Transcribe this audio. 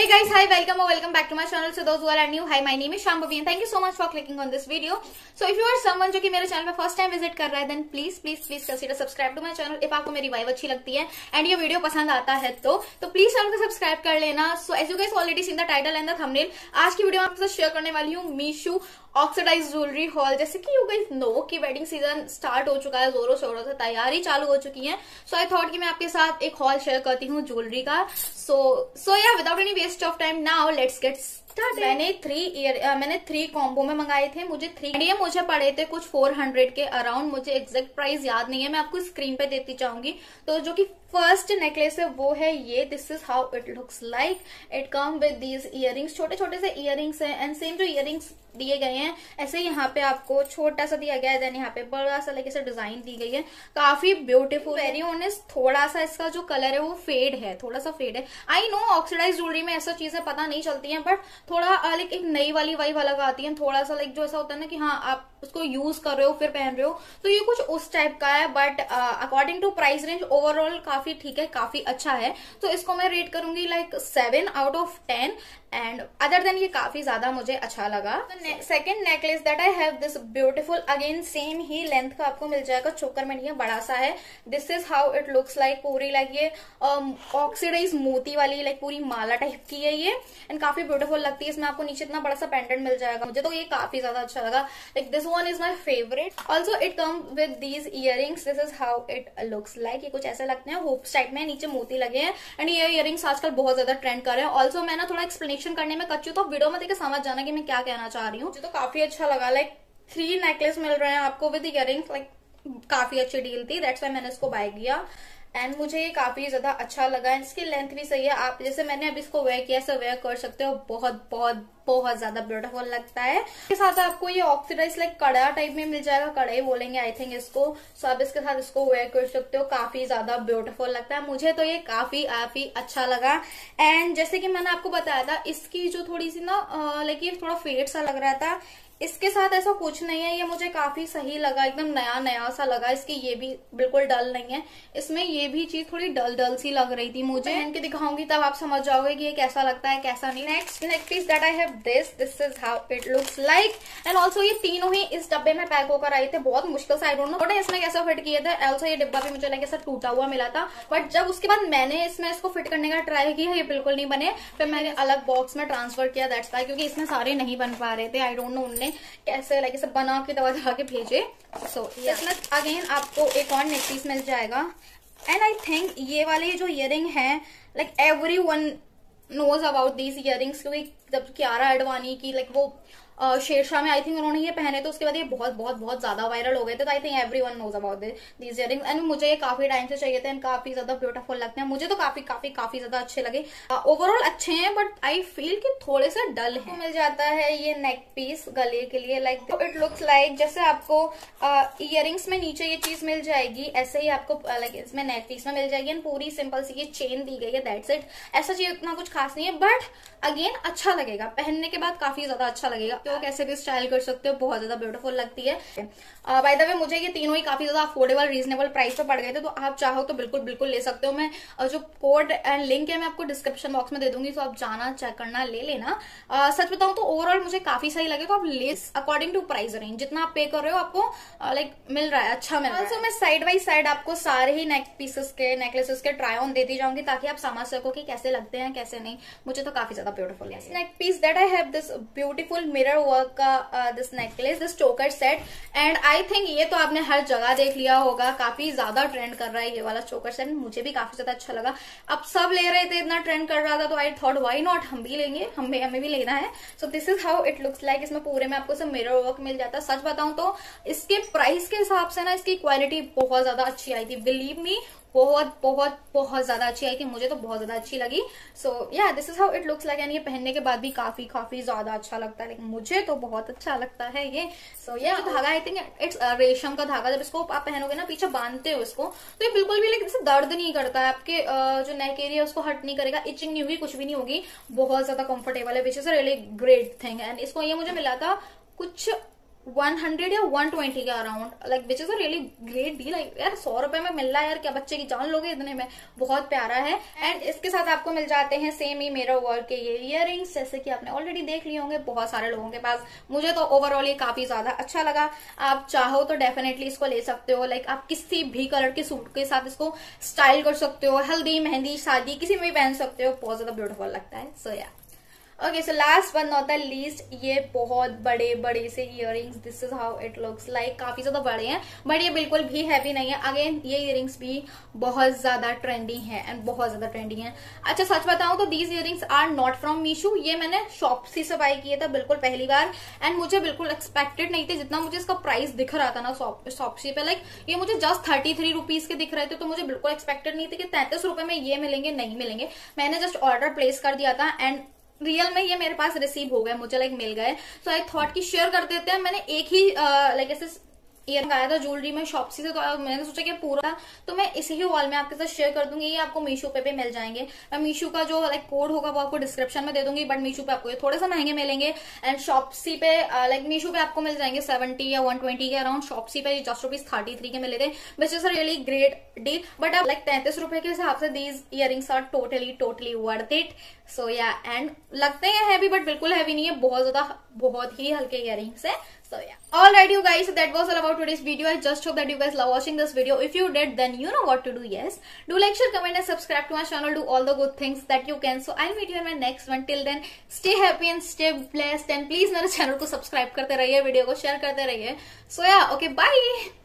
Hey guys, hi, welcome or welcome back to my channel. So those who are new, hi, my name is Shambhavi and thank you so much for clicking on this video. So if you are someone जो कि मेरे channel पे first time visit कर रहा है then please please please consider subscribe to my channel if आपको मेरी vibe अच्छी लगती है एंड ये वीडियो पसंद आता है तो तो प्लीज़ चैनल को सब्सक्राइब कर लेना so as you guys already seen the title and the thumbnail आज की वीडियो में आपके साथ शेयर करने वाली हूँ मीशू ऑक्सीडाइज ज्वेलरी हॉल जैसे कि यू गाइस नो कि वेडिंग सीज़न स्टार्ट हो चुका है जोरों शोरों से तैयारी चालू हो चुकी है। सो आई थॉट कि मैं आपके साथ एक हॉल शेयर करती हूँ ज्वेलरी का। So so yeah without any waste of time now let's get start मैंने थ्री ईयर मैंने थ्री कॉम्बो में मंगाए थे मुझे थ्री ये मुझे पड़े थे कुछ फोर हंड्रेड के अराउंड मुझे एग्जैक्ट प्राइस याद नहीं है मैं आपको स्क्रीन पे देती चाहूँगी तो जो कि फ़र्स्ट नेकलेस है वो है ये this is how it looks like it come with these ear छोटे छोटे से इयर है एंड सेम जो इयर दिए गए हैं। ऐसे यहाँ पे आपको छोटा सा दिया गया है देन यहाँ पे बड़ा सा लाइक ऐसे डिज़ाइन दी गई है। काफ़ी ब्यूटीफुल वेरी ऑनेस्ट थोड़ा सा इसका जो कलर है वो फेड है, थोड़ा सा फेड है। आई नो ऑक्सीडाइज ज्वेलरी में ऐसा चीज़ें पता नहीं चलती हैं बट थोड़ा लाइक एक नई वाली वाइब अलग आती है। थोड़ा सा लाइक जो ऐसा होता है ना कि हाँ आप उसको यूज़ कर रहे हो, फिर पहन रहे हो तो ये कुछ उस टाइप का है but according to price range overall काफ़ी ठीक है, काफ़ी अच्छा है। तो इसको मैं रेट करूँगी like seven out of ten and other than ये काफ़ी ज़्यादा मुझे अच्छा लगा। Second necklace that I have this beautiful again same he length का आपको मिल जाएगा। चोकर में नहीं है बड़ा सा है। This is how it looks like पूरी लाइक ये ऑक्सीडाइज um, मोती वाली लाइक पूरी माला टाइप की है ये। एंड काफ़ी ब्यूटीफुल लगती है। इसमें आपको नीचे इतना बड़ा सा पेंडेंट मिल जाएगा। मुझे तो ये काफ़ी ज़्यादा अच्छा लगा। Like this one is my favourite also it come with these ear this is how it looks like ये कुछ ऐसे लगते हैं। होप्स टाइप में नीचे मोती लगे हैं। एंड ये इयर आजकल बहुत ज़्यादा ट्रेंड कर रहे हैं। ऑल्सो मैं ना थोड़ा एक्सप्लेनेशन करने में कच्ची तो वीडियो में देखे समझ जाना कि मैं क्या कहना चाह रही हूँ। तो काफ़ी अच्छा लगा लाइक थ्री नेकलेस मिल रहे हैं आपको विद इयर लाइक काफ़ी अच्छी डील थी दैट्स वाई मैंने इसको बाय किया। एंड मुझे ये काफ़ी ज़्यादा अच्छा लगा एंड इसकी लेंथ भी सही है। आप, जैसे मैंने अभी इसको वेयर किया ऐसे वेयर कर सकते हो, बहुत बहुत बहुत ज़्यादा ब्यूटीफुल लगता है। इसके साथ आपको ये ऑक्सीडाइज लाइक कड़ा टाइप में मिल जाएगा कड़ाई बोलेंगे आई थिंक इसको। सो आप इसके साथ इसको वेयर कर सकते हो काफ़ी ज़्यादा ब्यूटीफुल लगता है। मुझे तो ये काफ़ी काफ़ी अच्छा लगा। एंड जैसे कि मैंने आपको बताया था इसकी जो थोड़ी सी ना लाइक ये थोड़ा फेड सा लग रहा था इसके साथ ऐसा कुछ नहीं है। ये मुझे काफ़ी सही लगा एकदम नया नया सा लगा। इसकी ये भी बिल्कुल डल नहीं है। इसमें ये भी चीज़ थोड़ी डल डल सी लग रही थी मुझे। इनके दिखाऊँगी तब आप समझ जाओगे कि ये कैसा लगता है कैसा नहीं। Next next piece that I have this this is how it looks like and also ये तीनों ही इस डब्बे में पैक होकर आए थे, बहुत मुश्किल से आई डोंट नो इसमें कैसे फिट किए थे? ऑल्सो ये डिब्बा भी मुझे लगे सर टूटा हुआ मिला था। बट जब उसके बाद मैंने इसमें इसको फिट करने का ट्राई किया, ये बिल्कुल नहीं बने। फिर मैंने अलग बॉक्स में ट्रांसफ़र किया दैट्स वाई क्योंकि इसमें सारे नहीं बन पा रहे थे। आई डोंट नो उनने कैसे लाइक इसे बना के, दवा दवा के भेजे। सो इसमें अगेन आपको एक और नेक पीस मिल जाएगा। एंड आई थिंक ये वाले जो इयर है like every one knows about these ear क्योंकि जब क्यारा अडवानी की लाइक वो शेरशाह में आई थिंक उन्होंने ये पहने तो उसके बाद ये बहुत बहुत बहुत ज़्यादा वायरल हो गए थे तो I think every one knows about these earrings and मुझे ये काफ़ी टाइम से चाहिए थे एंड काफ़ी ज़्यादा ब्यूटीफुल लगते हैं। मुझे तो काफ़ी काफ़ी काफ़ी ज़्यादा अच्छे लगे। ओवरऑल अच्छे हैं बट आई फील कि थोड़े से डल है। मिल जाता है ये नेक पीस गले के लिए लाइक इट लुक्स लाइक जैसे आपको इयर में नीचे ये चीज़ मिल जाएगी, ऐसे ही आपको लाइक इसमें नेक पीस में मिल जाएगी एंड पूरी सिंपल सी ये चेन दी गई है दैट्स इट ऐसा चीज़ इतना कुछ खास नहीं है बट अगेन अच्छा लगेगा। पहनने के बाद काफ़ी ज़्यादा अच्छा लगेगा तो कैसे भी स्टाइल कर सकते हो बहुत ज़्यादा ब्यूटीफुल लगती है। बाय द वे मुझे ये तीनों ही काफ़ी ज़्यादा अफोर्डेबल रीजनेबल प्राइस पे पड़ गए थे तो आप चाहो तो बिल्कुल बिल्कुल ले सकते हो। मैं जो कोड एंड लिंक है मैं आपको डिस्क्रिप्शन बॉक्स में दे दूँगी तो आप जाना चेक करना ले लेना। आ, सच बताऊँ तो ओवरऑल मुझे काफ़ी सही लगे तो आप ले अकॉर्डिंग टू प्राइस रेंज जितना आप पे कर रहे हो आपको लाइक मिल रहा है अच्छा मिल रहा है। मैं साइड बाई साइड आपको सारे ही नेक पीसेस के नेकलेसेस के ट्राई ऑन देती जाऊँगी ताकि आप समझ सको कि कैसे लगते हैं कैसे नहीं। मुझे तो काफ़ी ज़्यादा ब्यूटीफुल है neck piece that I have this beautiful mirror work का this necklace this choker set and I think ये तो आपने हर जगह देख लिया होगा, काफ़ी ज़्यादा ट्रेंड कर रहा है ये वाला चोकर सेट मुझे भी काफ़ी ज़्यादा अच्छा लगा। अब सब ले रहे थे, इतना ट्रेंड कर रहा था तो आई थॉट वाई नॉट हम भी लेंगे, हम भी, हमें भी लेना है। So this is how it looks like इसमें पूरे में आपको सब मिरर वर्क मिल जाता सच बताऊँ तो इसके प्राइस के हिसाब से ना, इसकी क्वालिटी बहुत ज़्यादा अच्छी आई थी। बिलीव मी बहुत बहुत बहुत ज़्यादा अच्छी आई थी। मुझे तो बहुत ज़्यादा अच्छी लगी। So yeah this is how it looks like and ये पहनने के बाद भी काफ़ी काफ़ी ज़्यादा अच्छा लगता है। लेकिन मुझे तो बहुत अच्छा लगता है ये। सो या धागा आई थिंक इट्स रेशम का धागा। जब इसको आप पहनोगे ना पीछे बांधते हो इसको तो ये बिल्कुल भी लेकिन दर्द नहीं करता। है आपके uh, जो नेक एरिया उसको हट नहीं करेगा। इचिंग नहीं होगी कुछ भी नहीं होगी। बहुत ज़्यादा कंफर्टेबल है which is a really great thing and इसको ये मुझे मिला था कुछ 100 या 120 के around like which is a really great deal यार सौ रुपए में मिल रहा है यार क्या बच्चे की जान लोगे इतने में? बहुत प्यारा है। एंड इसके साथ आपको मिल जाते हैं सेम ही मेरा वर्क के ये इयर जैसे कि आपने ऑलरेडी देख लिए होंगे बहुत सारे लोगों के पास। मुझे तो ओवरऑल ये काफ़ी ज़्यादा अच्छा लगा। आप चाहो तो डेफिनेटली इसको ले सकते हो। लाइक आप किसी भी कलर के सूट के साथ इसको स्टाइल कर सकते हो। हल्दी मेहंदी शादी किसी में भी पहन सकते हो। बहुत ज़्यादा ब्यूटीफुल लगता है। So so, yeah. Okay so last one not the least ये बहुत बड़े बड़े से ear this is how it looks like काफ़ी ज़्यादा बड़े हैं बट ये बिल्कुल भी हैवी नहीं है. अगेन ये इयर भी बहुत ज़्यादा ट्रेंडी है एंड बहुत ज़्यादा ट्रेंडी है. अच्छा सच बताऊँ तो these ear are not from Meesho ये मैंने शॉपसी से बाई किए था बिल्कुल पहली बार एंड मुझे बिल्कुल एक्सपेक्टेड नहीं थे जितना मुझे इसका प्राइस दिख रहा था ना शॉप शॉपसी पे. लाइक ये मुझे जस्ट थर्टी थ्री रुपीज़ के दिख रहे थे तो मुझे बिल्कुल एक्सपेक्टेड नहीं थे कि तैंतीस रुपए में ये मिलेंगे, नहीं मिलेंगे. मैंने जस्ट ऑर्डर प्लेस कर दिया था एंड रियल में ये मेरे पास रिसीव हो गए, मुझे लाइक मिल गए। सो आई थॉट की शेयर कर देते हैं। मैंने एक ही लाइक ऐसे ईयर मंगाया था ज्वेलरी में शॉपसी से तो मैंने सोचा कि पूरा तो मैं इसी ही वॉल में आपके साथ शेयर कर दूँगी, ये आपको मीशो पे भी मिल जाएँगे। मैं मीशो का जो लाइक कोड होगा, वो आपको डिस्क्रिप्शन में दे दूँगी बट मीशो पे आपको ये थोड़े से महँगे मिलेंगे। एंड शॉपसी पे लाइक मीशो पे आपको मिल जाएँगे सेवेंटी या वन ट्वेंटी के अराउंड शॉपसी पे जस्ट रुपीज़ थर्टी थ्री के मिले थे which is really great deal but अब लाइक तैंतीस रुपए के हिसाब से these year are totally totally worth it so yeah and लगते हैं हैवी बट बिल्कुल हैवी नहीं है, बहुत ज़्यादा, बहुत ही हल्के इयर है। So yeah. Alright you guys, so that was all about today's video. I just hope that you guys love watching this video. If you did, then you know what to do. Yes. Do like, share, comment and subscribe to my channel. Do all the good things that you can. So I'll meet you in my next one. Till then, stay happy and stay blessed. And please मेरे channel को subscribe करते रहिए, video को share करते रहिए. So yeah, okay, bye.